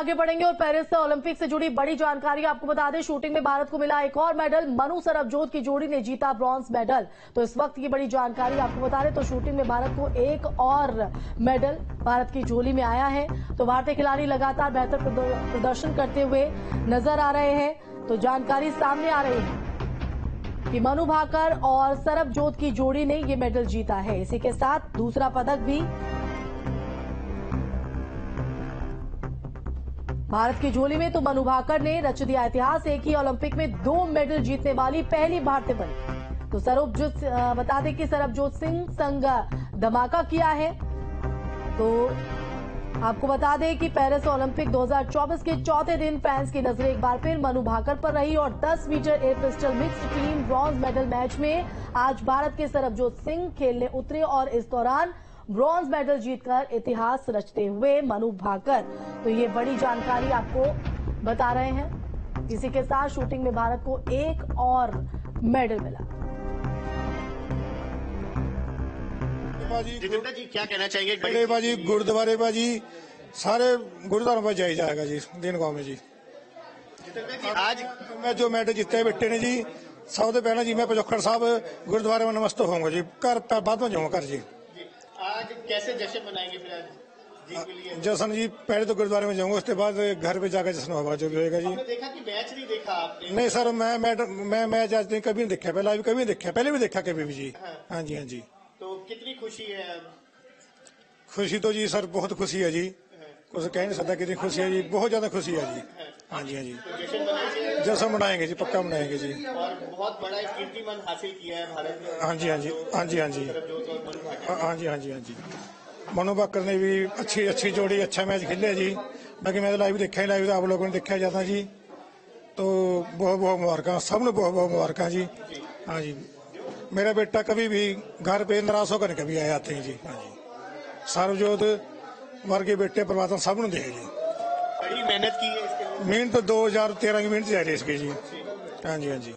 आगे बढ़ेंगे और पेरिस ओलंपिक से जुड़ी बड़ी जानकारी आपको बता दें। शूटिंग में भारत को मिला एक और मेडल, मनु सरबजोत की जोड़ी ने जीता ब्रॉन्ज मेडल। तो इस वक्त की बड़ी जानकारी आपको बता दें तो शूटिंग में भारत को एक और मेडल भारत की झोली में आया है। तो भारतीय खिलाड़ी लगातार बेहतर प्रदर्शन करते हुए नज़र आ रहे हैं। तो जानकारी सामने आ रही है कि मनु भाकर और सरबजोत की जोड़ी ने ये मेडल जीता है। इसी के साथ दूसरा पदक भी भारत की झोली में तो मनु भाकर ने रच दिया इतिहास, एक ही ओलंपिक में दो मेडल जीतने वाली पहली भारतीय बनी। तो सरबजोत बता दें कि सरबजोत सिंह संग धमाका किया है। तो आपको बता दें कि पेरिस ओलंपिक 2024 के चौथे दिन फैंस की नज़रें एक बार फिर मनु भाकर पर रही और 10 meter air pistol mix team bronze medal match में आज भारत के सरबजोत सिंह खेलने उतरे और इस दौरान ब्रॉन्ज मेडल जीतकर इतिहास रचते हुए मनु भाकर तो ये बड़ी जानकारी आपको बता रहे हैं। इसी के साथ शूटिंग में भारत को एक और मेडल मिला। जितेंद्र जी क्या कहना चाहेंगे? बड़े गुरुद्वारे बाजी सारे गुरुद्वारों पर जाई जाएगा जी दिन गाँव में जी। आज मैं जो मेडल जीते बेटे ने जी सब तो पहले जी मैं पचोखड़ साहब गुरुद्वारे में नमस्त होऊँगा जी। घर बाद में जाऊँगा घर जी। जी, आज कैसे जश्न मनाएँगे फिर आज? जशन जी पहले तो गुरुद्वारे में जाऊँगा उसके बाद घर पे जाकर जश्न होगा जो भी होगा जी। देखा कि मैच नहीं देखा आपने? नहीं सर मैं मैं मैं मैच आज नहीं कभी नहीं देखा पहले अभी कभी नहीं देखा पहले भी देखा कभी भी जी। हाँ। जी हाँ जी। तो कितनी खुशी है खुशी तो जी सर बहुत खुशी है जी। कुछ कह नहीं सकता कितनी खुशी है जी बहुत ज़्यादा खुशी है जी। हाँ। जी हाँ जी। तो जश्न मनाएँगे? जैसा मनाएँगे जी पक्का मनाएँगे जी। और बहुत बड़ा एक कीर्तिमान हासिल किया है भारत ने। हाँ जी हाँ जी हाँ जी हाँ जी। हाँ हाँ जी हाँ जी हाँ जी। मनु बाकर ने भी अच्छी अच्छी जोड़ी अच्छा मैच खेले जी। बाकी मैं तो लाइव देखा ही लाइव तो आप लोगों ने देखा जाता जी। तो बहुत बहुत मुबारक सबने बहुत बहुत मुबारक जी। हाँ जी। मेरा बेटा कभी भी घर पे नाराज़ होकर कभी आए आते हैं जी। हाँ जी। सर्वजोत वर्गे बेटे परमात्मा सबने दे जी। बड़ी मेहनत की है मेहनत तो दो हज़ार तेरह की मेहनत जा रही है इसकी जी। हाँ जी हाँ जी।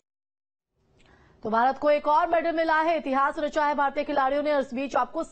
तो भारत को एक और मेडल मिला है। इतिहास रचा है भारतीय खिलाड़ियों ने। इस बीच आपको